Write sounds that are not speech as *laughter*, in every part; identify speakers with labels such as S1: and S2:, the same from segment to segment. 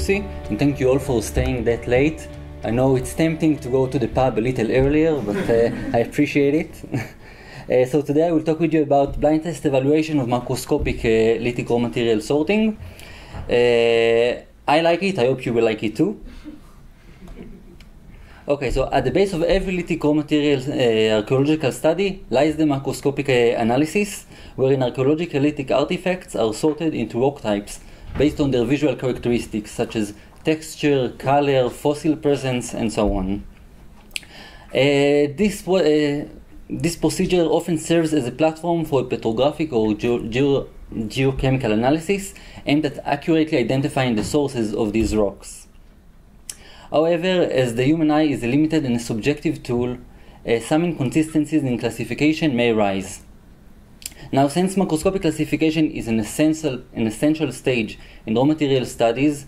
S1: Lucy, and thank you all for staying that late. I know it's tempting to go to the pub a little earlier, but uh, *laughs* I appreciate it. *laughs* uh, so today I will talk with you about blind test evaluation of macroscopic uh, lithic raw material sorting. Uh, I like it, I hope you will like it too. Okay, so at the base of every lithic raw material uh, archaeological study lies the macroscopic uh, analysis, wherein archaeological lithic artifacts are sorted into rock types based on their visual characteristics such as texture, color, fossil presence, and so on. Uh, this, uh, this procedure often serves as a platform for petrographic or geo geochemical analysis aimed at accurately identifying the sources of these rocks. However, as the human eye is a limited and a subjective tool, uh, some inconsistencies in classification may arise. Now, since macroscopic classification is an essential, an essential stage in raw material studies,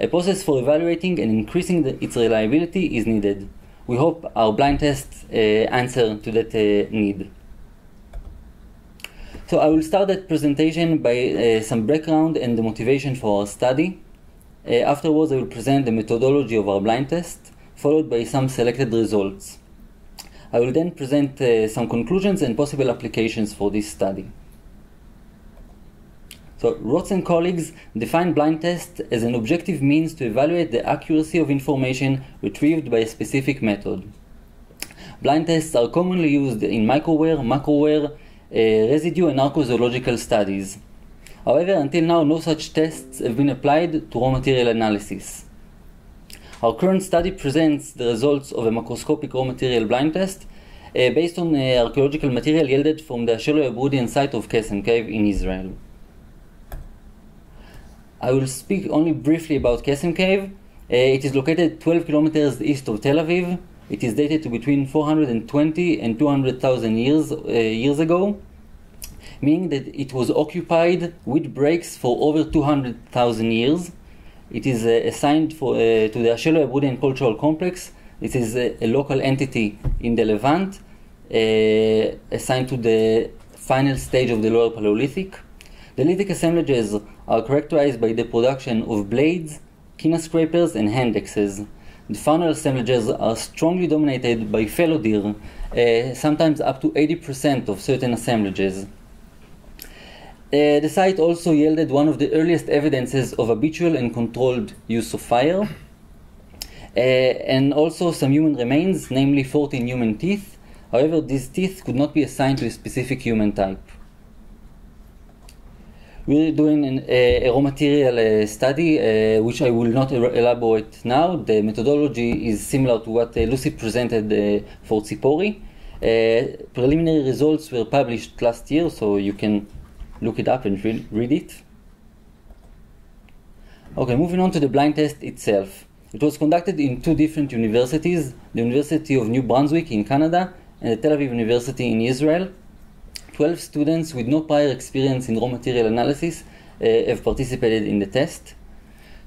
S1: a process for evaluating and increasing the, its reliability is needed. We hope our blind test uh, answer to that uh, need. So I will start that presentation by uh, some background and the motivation for our study. Uh, afterwards, I will present the methodology of our blind test, followed by some selected results. I will then present uh, some conclusions and possible applications for this study. So, Rots and colleagues define blind test as an objective means to evaluate the accuracy of information retrieved by a specific method. Blind tests are commonly used in microwear, macrowear, uh, residue, and archaeological studies. However, until now, no such tests have been applied to raw material analysis. Our current study presents the results of a macroscopic raw material blind test uh, based on uh, archaeological material yielded from the Acheulo-Yabrudian site of Qesem Cave in Israel. I will speak only briefly about Qesem Cave. Uh, it is located 12 kilometers east of Tel Aviv. It is dated to between 420 and 200,000 years, uh, years ago, meaning that it was occupied with breaks for over 200,000 years it is uh, assigned for, uh, to the Acheulo-Yabrudian Cultural Complex. It is a, a, local entity in the Levant, uh, assigned to the final stage of the Lower Paleolithic. The lithic assemblages are characterized by the production of blades, quina scrapers, and hand axes. The faunal assemblages are strongly dominated by fallow uh, sometimes up to 80% of certain assemblages. Uh, the site also yielded one of the earliest evidences of habitual and controlled use of fire, uh, and also some human remains, namely 14 human teeth. However, these teeth could not be assigned to a specific human type. We're doing an, a raw material uh, study, which I will not elaborate now. The methodology is similar to what Lucy presented for Tzipori. preliminary results were published last year, so you can look it up and read, read it. Okay, moving on to the blind test itself. It was conducted in two different universities, the University of New Brunswick in Canada and the Tel Aviv University in Israel. 12 students with no prior experience in raw material analysis uh, have participated in the test.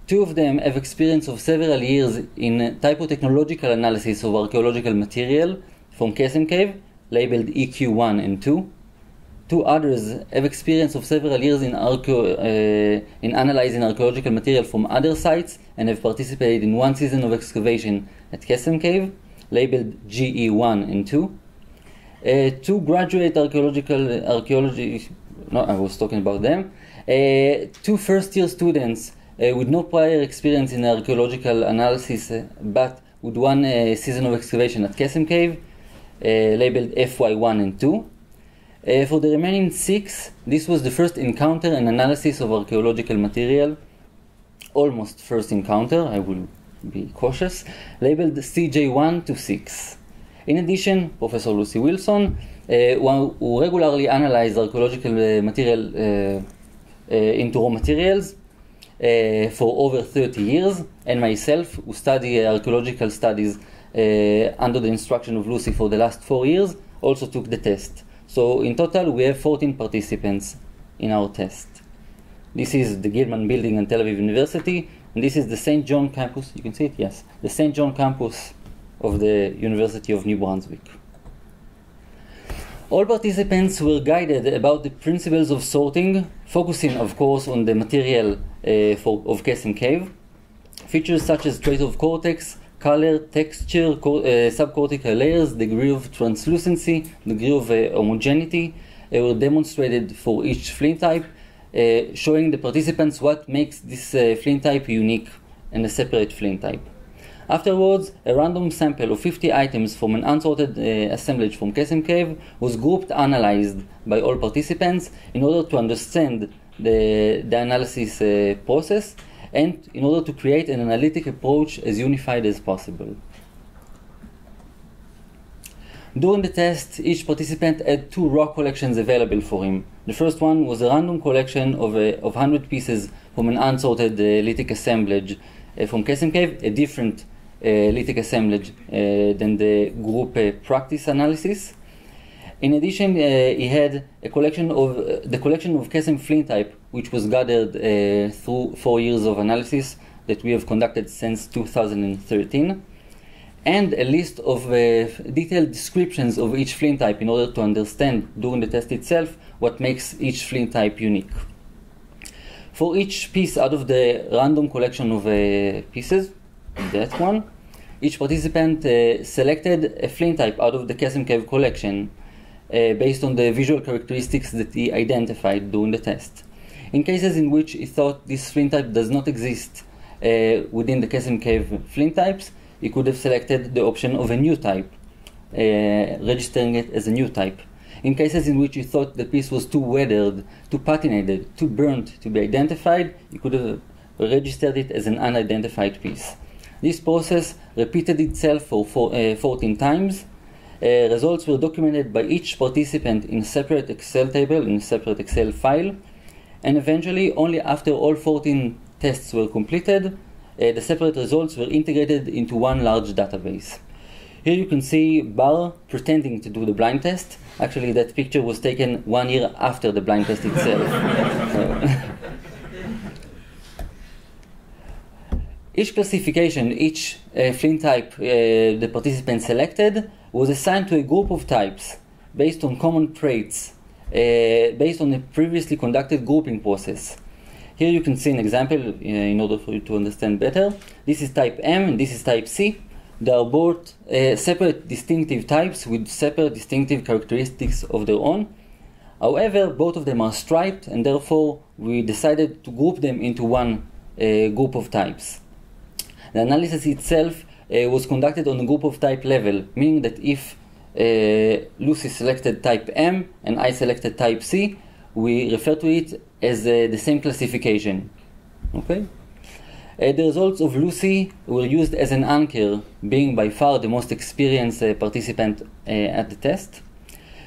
S1: Two of them have experience of several years in typotechnological analysis of archaeological material from Qesem Cave, labeled EQ1 and 2, Two others have experience of several years in, archeo- uh, in analyzing archaeological material from other sites and have participated in one season of excavation at Qesem Cave, labeled GE1 and 2. Uh, two graduate archaeological archaeology, no, I was talking about them. Uh, two first year students uh, with no prior experience in archaeological analysis, uh, but with one uh, season of excavation at Qesem Cave, labeled FY1 and 2 uh, for the remaining six, this was the first encounter and analysis of archaeological material. Almost first encounter, I will be cautious, labeled CJ1 to 6. In addition, Professor Lucy Wilson, uh, who regularly analyzed archaeological uh, material uh, uh, into raw materials uh, for over 30 years, and myself, who study archaeological studies under the instruction of Lucy for the last four years, also took the test. So in total, we have 14 participants in our test. This is the Gilman building in Tel Aviv University, and this is the St. John campus. You can see it, yes. The St. John campus of the University of New Brunswick. All participants were guided about the principles of sorting, focusing, of course, on the material uh, for, of Qesem Cave. Features such as trace of cortex, color, texture, uh, subcortical layers, degree of translucency, degree of uh, homogeneity uh, were demonstrated for each flint type, showing the participants what makes this flint type unique and a separate flint type. Afterwards, a random sample of 50 items from an unsorted uh, assemblage from Qesem Cave was grouped analyzed by all participants in order to understand the, the analysis uh, process and in order to create an analytic approach as unified as possible. During the test, each participant had two raw collections available for him. The first one was a random collection of, a, of 100 pieces from an unsorted uh, lithic assemblage uh, from Qesem Cave, a different uh, lithic assemblage uh, than the group uh, practice analysis. In addition, uh, he had a collection of uh, the collection of Qesem flint type, which was gathered uh, through four years of analysis that we have conducted since 2013, and a list of uh, detailed descriptions of each flint type in order to understand during the test itself what makes each flint type unique. For each piece out of the random collection of uh, pieces, that one, each participant uh, selected a flint type out of the Qesem Cave collection uh, based on the visual characteristics that he identified during the test. In cases in which he thought this flint type does not exist uh, within the Qesem Cave flint types, he could have selected the option of a new type, uh, registering it as a new type. In cases in which he thought the piece was too weathered, too patinated, too burnt to be identified, he could have registered it as an unidentified piece. This process repeated itself for four, uh, 14 times. Uh, results were documented by each participant in a separate Excel table, in a separate Excel file, and eventually, only after all 14 tests were completed, uh, the separate results were integrated into one large database. Here you can see Bar pretending to do the blind test. Actually, that picture was taken one year after the blind test itself. *laughs* Each classification, each uh, flint type uh, the participant selected was assigned to a group of types based on common traits, based on a previously conducted grouping process. Here you can see an example uh, in order for you to understand better. This is type M and this is type C. They are both uh, separate distinctive types with separate distinctive characteristics of their own. However, both of them are striped and therefore we decided to group them into one uh, group of types. The analysis itself uh, was conducted on a group of type level, meaning that if uh, Lucy selected type M and I selected type C, we refer to it as uh, the same classification. Okay? Uh, the results of Lucy were used as an anchor, being by far the most experienced uh, participant uh, at the test.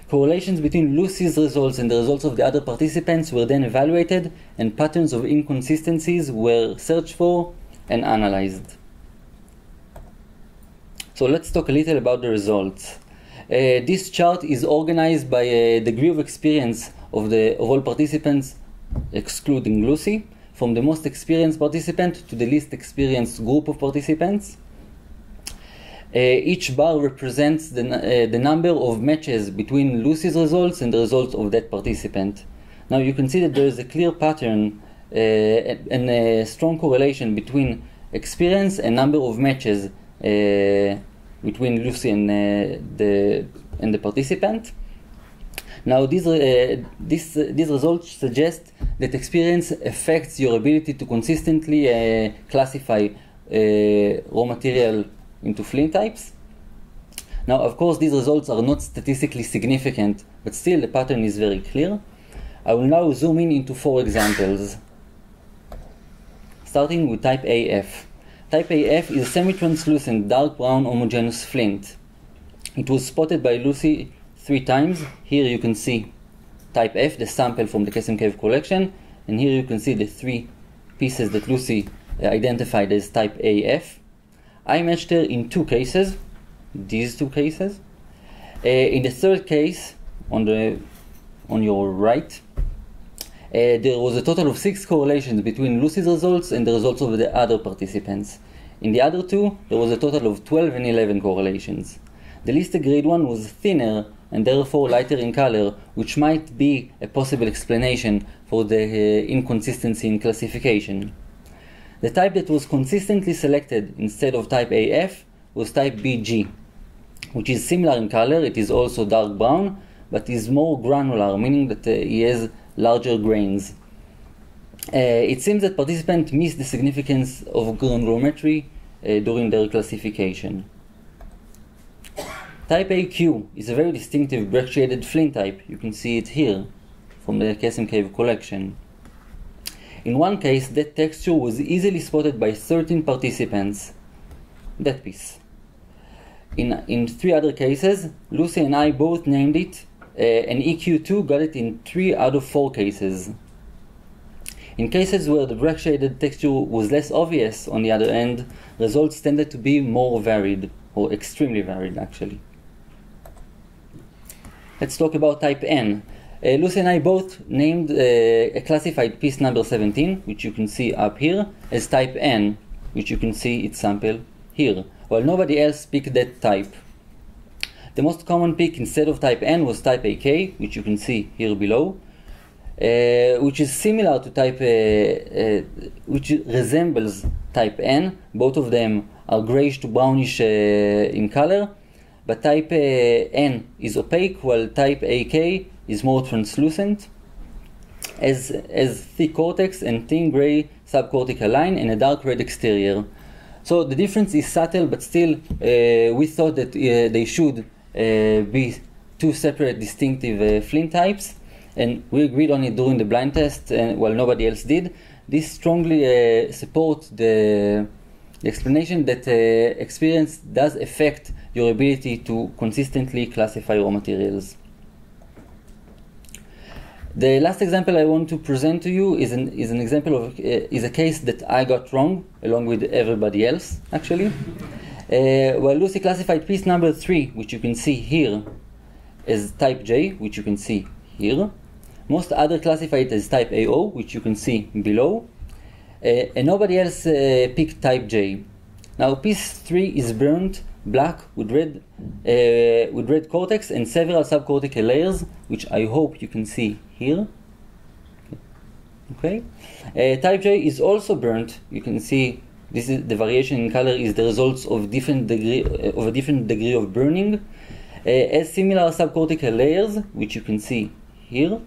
S1: Correlations between Lucy's results and the results of the other participants were then evaluated, and patterns of inconsistencies were searched for and analyzed. So let's talk a little about the results. Uh, this chart is organized by a degree of experience of, the, of all participants, excluding Lucy, from the most experienced participant to the least experienced group of participants. Uh, each bar represents the, uh, the number of matches between Lucy's results and the results of that participant. Now you can see that there is a clear pattern uh, and a strong correlation between experience and number of matches uh, between Lucy and uh, the and the participant. Now, these, uh, this, uh, these results suggest that experience affects your ability to consistently uh, classify uh, raw material into flint types. Now, of course, these results are not statistically significant, but still the pattern is very clear. I will now zoom in into four examples, starting with type AF. Type AF is a semi-translucent dark brown homogeneous flint. It was spotted by Lucy three times. Here you can see type F, the sample from the Qesem Cave collection, and here you can see the three pieces that Lucy uh, identified as type AF. I matched her in two cases, these two cases. Uh, in the third case, on the on your right, uh, there was a total of six correlations between Lucy's results and the results of the other participants. In the other two, there was a total of 12 and 11 correlations. The least agreed one was thinner and therefore lighter in color, which might be a possible explanation for the uh, inconsistency in classification. The type that was consistently selected instead of type AF was type BG, which is similar in color. It is also dark brown, but is more granular, meaning that uh, he has larger grains. Uh, it seems that participants missed the significance of granulometry uh, during their classification. Type AQ is a very distinctive brecciated flint type. You can see it here from the Qesem Cave collection. In one case, that texture was easily spotted by 13 participants. That piece. In, in three other cases, Lucy and I both named it, and EQ2 got it in three out of four cases. In cases where the black shaded texture was less obvious, on the other hand, results tended to be more varied, or extremely varied actually. Let's talk about type N. Uh, Lucy and I both named uh, a classified piece number 17, which you can see up here, as type N, which you can see its sample here, while nobody else picked that type. The most common pick instead of type N was type AK, which you can see here below, uh, which is similar to type, uh, uh, which resembles type N. Both of them are grayish to brownish uh, in color, but type uh, N is opaque, while type AK is more translucent, as, as thick cortex and thin gray subcortical line and a dark red exterior. So the difference is subtle, but still uh, we thought that they should be two separate distinctive flint types and we agreed on it during the blind test, and while nobody else did. This strongly uh, supports the, the, explanation that uh, experience does affect your ability to consistently classify raw materials. The last example I want to present to you is an, is an example of uh, is a case that I got wrong along with everybody else actually. Uh, well, Lucy classified piece number three, which you can see here, as type J, which you can see here. Most other classified as type AO, which you can see below. Uh, and nobody else uh, picked type J. Now piece 3 is burnt black with red, uh, with red cortex and several subcortical layers, which I hope you can see here. Okay. Uh, type J is also burnt. You can see this is the variation in color is the results of different degree of a different degree of burning. Uh, as similar subcortical layers, which you can see here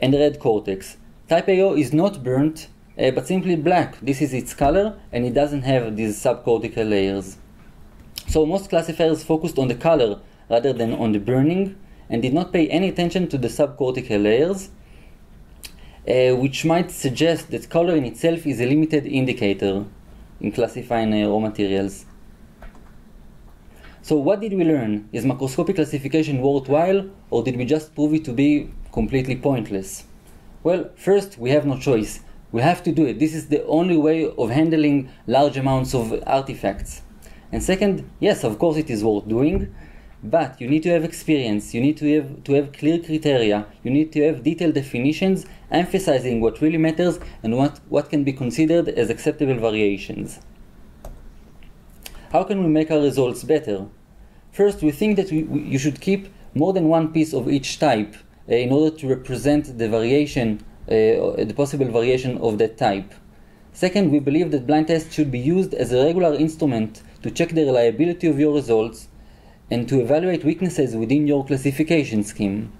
S1: and red cortex. Type AO is not burnt, uh, but simply black. This is its color, and it doesn't have these subcortical layers. So most classifiers focused on the color rather than on the burning, and did not pay any attention to the subcortical layers, uh, which might suggest that color in itself is a limited indicator in classifying uh, raw materials. So what did we learn? Is macroscopic classification worthwhile, or did we just prove it to be completely pointless? Well, first, we have no choice. We have to do it. This is the only way of handling large amounts of artifacts. And second, yes, of course it is worth doing, but you need to have experience, you need to have, to have clear criteria, you need to have detailed definitions emphasizing what really matters and what, what can be considered as acceptable variations. How can we make our results better? First, we think that we, you should keep more than one piece of each type uh, in order to represent the variation, uh, the possible variation of that type. Second, we believe that blind tests should be used as a regular instrument to check the reliability of your results and to evaluate weaknesses within your classification scheme.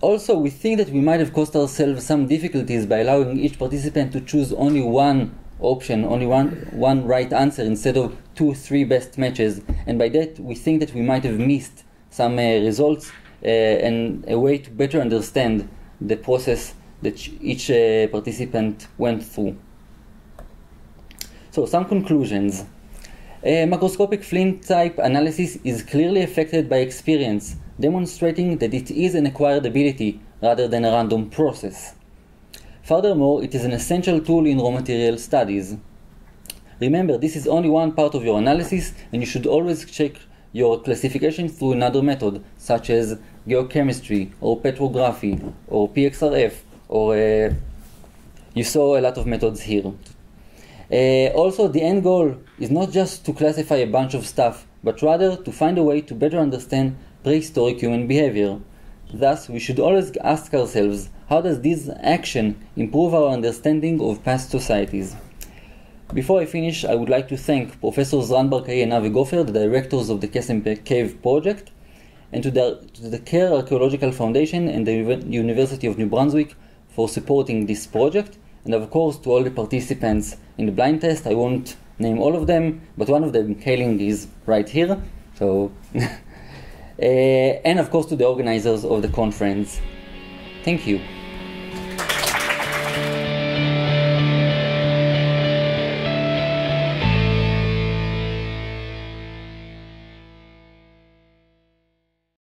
S1: Also, we think that we might have caused ourselves some difficulties by allowing each participant to choose only one option, only one, one right answer instead of two, three best matches. And by that, we think that we might have missed some uh, results uh, and a way to better understand the process that each uh, participant went through. So, some conclusions. A macroscopic flint type analysis is clearly affected by experience, demonstrating that it is an acquired ability rather than a random process. Furthermore, it is an essential tool in raw material studies. Remember, this is only one part of your analysis, and you should always check your classification through another method, such as geochemistry or petrography or PXRF or uh, you saw a lot of methods here. Uh, also, the end goal is not just to classify a bunch of stuff, but rather to find a way to better understand prehistoric human behavior. Thus, we should always ask ourselves how does this action improve our understanding of past societies? Before I finish, I would like to thank Professors Ran Barkai and Avi the directors of the Qesem Cave project, and to the, to the CARE Archaeological Foundation and the University of New Brunswick for supporting this project, and of course to all the participants in the blind test. I won't name all of them, but one of them, Kaling, is right here. So, uh, *laughs* and of course to the organizers of the conference. Thank you.